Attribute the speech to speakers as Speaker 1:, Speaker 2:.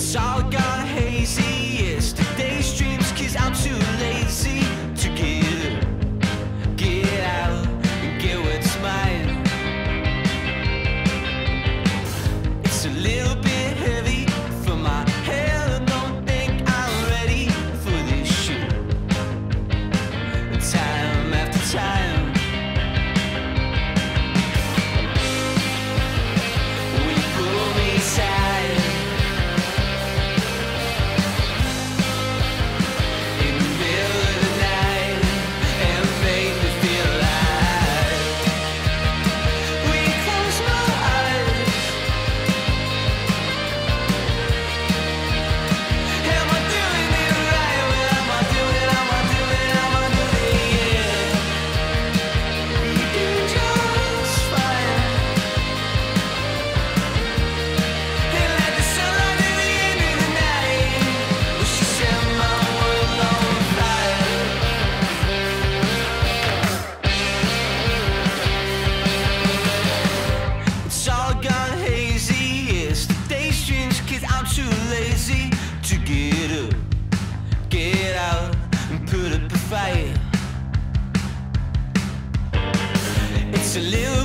Speaker 1: It's all gone hazy. to live